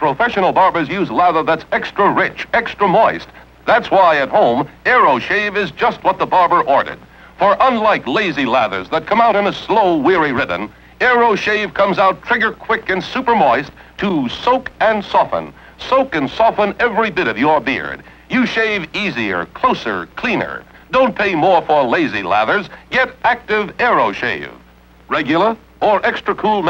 Professional barbers use lather that's extra rich, extra moist. That's why at home, AeroShave is just what the barber ordered. For unlike lazy lathers that come out in a slow, weary rhythm, AeroShave comes out trigger quick and super moist to soak and soften. Soak and soften every bit of your beard. You shave easier, closer, cleaner. Don't pay more for lazy lathers. Get active AeroShave. Regular or extra cool